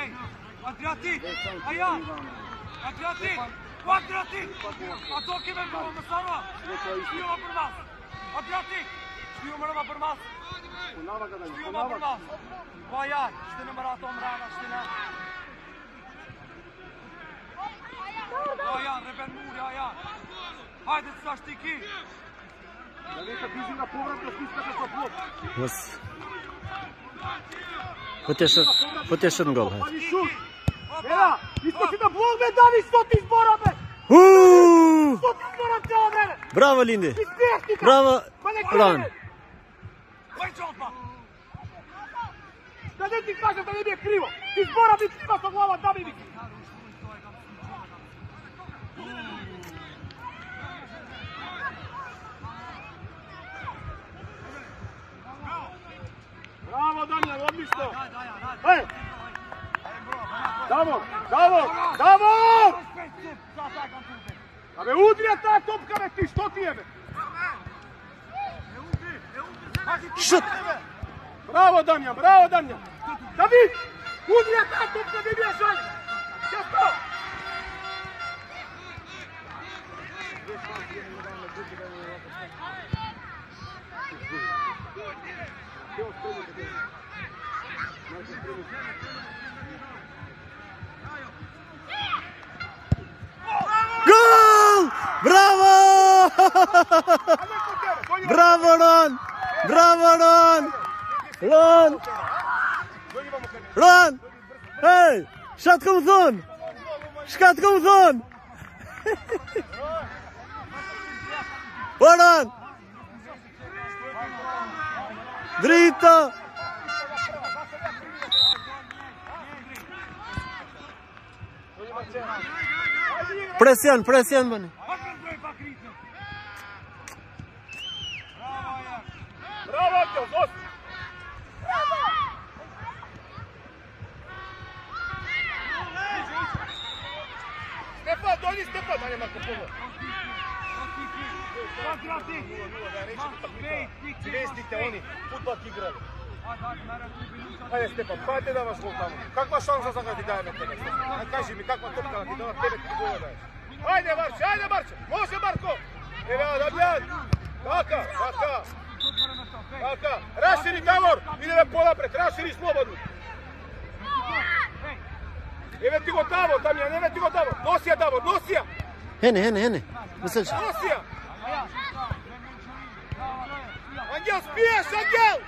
Ej, Adriatic! Ajan! Adriatic! Adriatic! A to kime bëmë më sama? Shpijoma për mas! Adriatic! Shpijoma rëma për mas! Shpijoma për mas! Po Ajan, shtinë më rato më rana, shtinë. Po Ajan, reben muri, Ajan! Hajde të sa shtiki! Мос. Потешен, потешен гол. хај. Шут! Ера, искаш да блок бе, Дави, што ти збора бе? Уу! Што ти збора цяло време? Браво, Линди! Ти спиеш ти Браво, Па не Ран! крene. Кој чотма? Да не ти кажам да не ми е криво. Ти збора би криво со глава, Дави ми. Браво, Дамјан, одлично. Е! Давор, Давор, Давор! Абе, удри ја таа топка, бе, ти, што ти е, бе? Шут! Браво, Дамјан, браво, Дамјан! Давид, удри ја таа топка, не би ја шали! Ја што? Goal! Bravo! Bravo Ron! Bravo Ron! Ron! Ron! Hej! Siatką w zon! Zon! Ron! Дрита! Пресион, пресион бане. Браво, Ангел, гост! Стефан, дојди Стефан, да нема купува. Звездите они, футбол ти играли. Ајде Степан, па те даваш гол таму. Каква шанса сака да ти дајаме тебе? Ај кажи ми каква топка да ти дава тебе ти гол дајаш. Ајде Марче, ајде Марче. Може Марко. Еве Дамјан. Да, така, така. Така, расшири Гавор, идеме понапред, расшири слободно. Еве ти го Даво, Дамјан, еве ти го Даво. Носи ја Даво, носи ја. Ене, ене, ене. Vocês... Ангел, спишь, Ангел!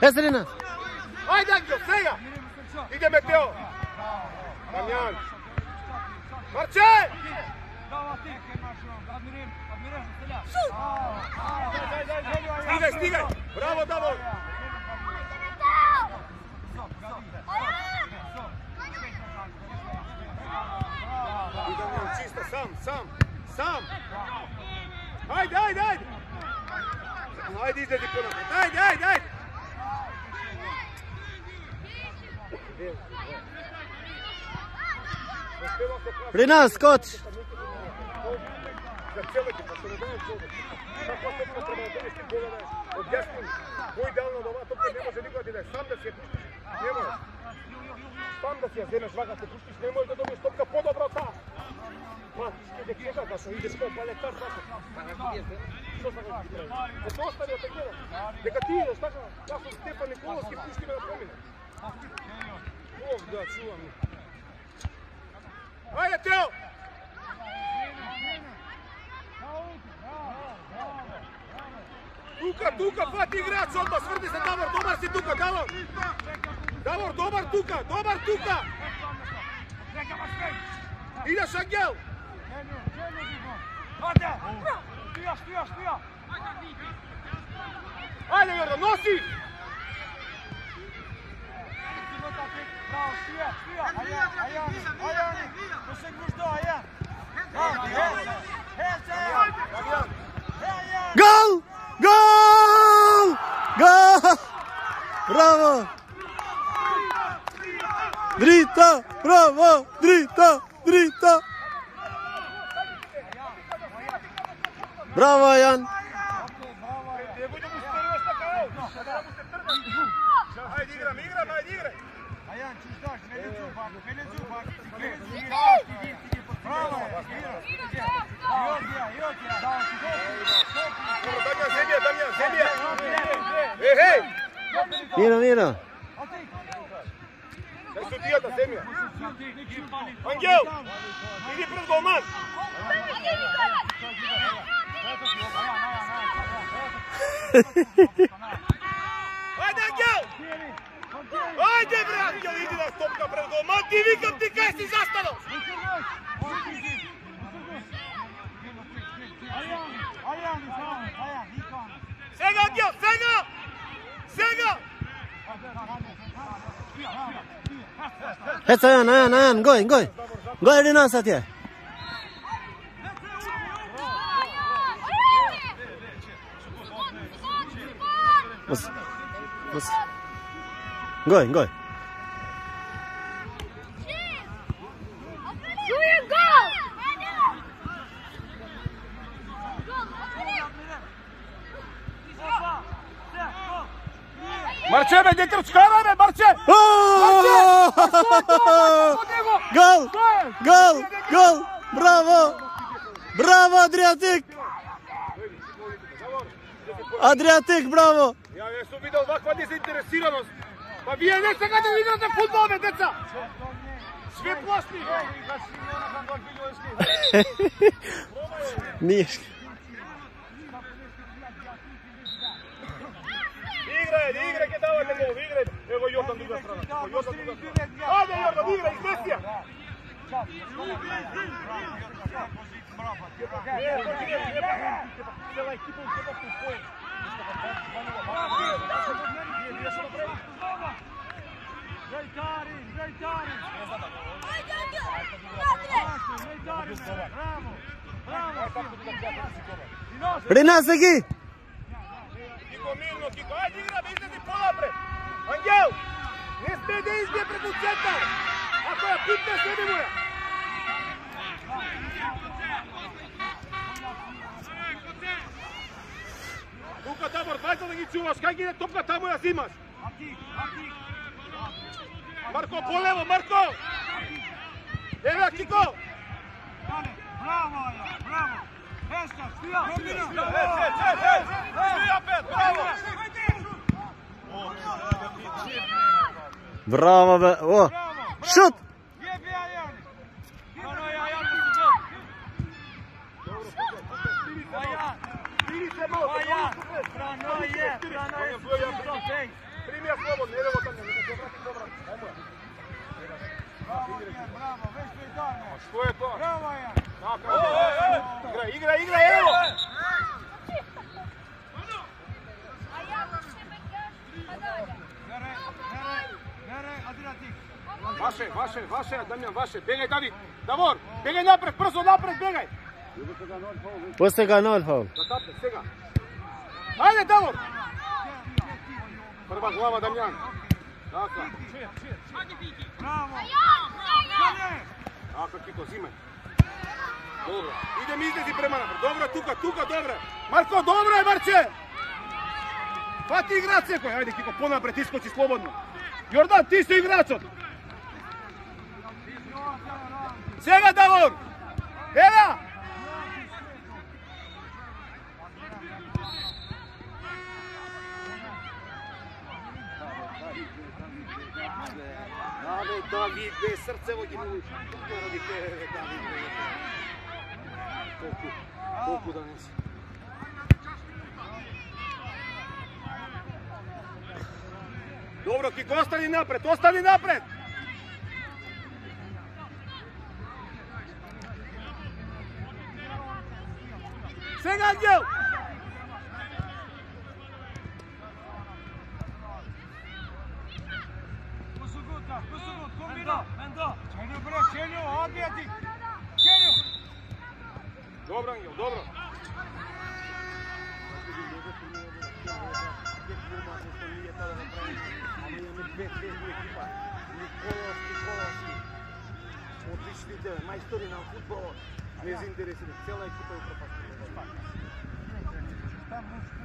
Ez Renan. Haydi Angel, Seya. Ide Meteo. Damjan. Marcel! Ide, stigaj. Bravo, tá Davo. Сам, сам, сам! Ајде, ајде, ајде! Ајде, излези понапред, ајде, ајде, ајде! При нас, скоч па не треба да дадеш ти гол даеш? Објасни ми, кој идеално оваа топка не може никога ти даеш, сам да си ја пуштиш. Не можеш. Сам да си ја земеш вака, те пуштиш, не можеш да добиеш топка подобра од таа. Иде кога да се идеш кој палетар така. Што сакаш да ти? Да те остави да те. Дека ти идеш така, јас сум Стефан Николовски, пушти ме да помине. Бог да чувам. Ајде, Тео! Тука, тука, фати играч одма, сврди се Давор, добар си тука, Давор. Давор, добар тука, добар тука. Идеш Ангел. Spija, spija, spija! Ajde, Jordan, nosi! Bravo, spija, spija! Ajde, ajde! Браво, Јан! не будем устеруваш така. Ajde igram, igram, ajde igraj. Ajan, čuš daš, mene zupak, mene zupak. Mene zupak. Bravo, Jotija, Jotija, dao ti Dobro, Damjan, zemlja, Damjan, zemlja. Ej, hej! Miro, Miro. Daj su tijata, zemlja. Angel, idi pred golman. Ajde, Angel! Ajde, Hajde, Angel! Hajde, Eu idi na stopka pred gol. Mati, vikam ti kaj si zastalo! Sega, Angel, sega! Sega! Hajde, ajan, ajan, ajan, goj, goj! Goj, rina sad je! Mus, mus. Goj, goj. Марче, бе, не трчкава, бе, Марче! O! Gol! Gol! Gol! Bravo! Bravo, Adriatik! Adriatik, bravo! Ja jesam vidio ovakva nezainteresiranost. Pa vi ne сега да играте футбол, бе, деца! Сви плашни! Nije. Играй, играй, ке давате гол, играй! Ево Јордан друга страна. Ево Јордан друга страна. Ајде Јордан, играй, известија! Не, то ти не треба. Цела екипа у тебе се спои. Rina, segui! Кико мирно, Кико, ајде игра, бе, излези понапред! Ангел! Не сме да избие преку центар! Ако ја пипне, седи му ја! Тука Табор, да ги чуваш, кај ги иде топка таму ја зимаш! Марко, полево, Марко! Еве, Кико! Браво, браво! bravo. стија! stija, stija. Стија пет, браво! Браво, бе! О! Шут! Prime slovo, ne idemo tamo, neka se vrati dobra. Ajmo. Bravo, bravo, već mi dano. Što je to? Bravo je. Igra, igra, igra, evo! A ja ćemo još, pa dalje. Nere, nere, nere, Adira ti. Vaše, vaše, vaše, Damjan, vaše. Begaj, David. Davor, begaj napred, brzo napred, begaj. Posle ga non home. Natapne, sega. Ајде, Давор. Прва глава, Дамјан. Така. Браво! Така, Кико, зиме. Добро. Идем излези према напред. Добро, тука, тука, добро. Марко, добро е, Марче. Фати играч секој. Ајде, Кико, понапред, искочи слободно. Јордан, ти си играчот. Сега, Давор. Еда. David, srce vodi mu, radi te, Koliko, koliko da. Dobro, Kiko, ostani napred, ostani napred! Sen Angel! kombina. Mendo. Čelju, bre, čelju, Adriatik. Čelju. Добро, Ангел, добро. Отличните мајстори на футболот. Не заинтересирани. Цела екипа е пропастена. Tam muž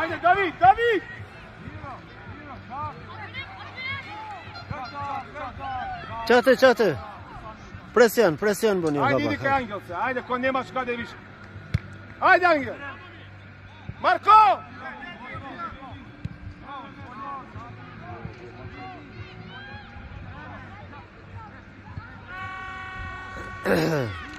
Ajde, David, David! Çatı, Presion, presion presyon bu niye baba. Haydi dikkat Angels'e. Haydi Konya dhe demiş. Haydi Angel. Marco! Ahem.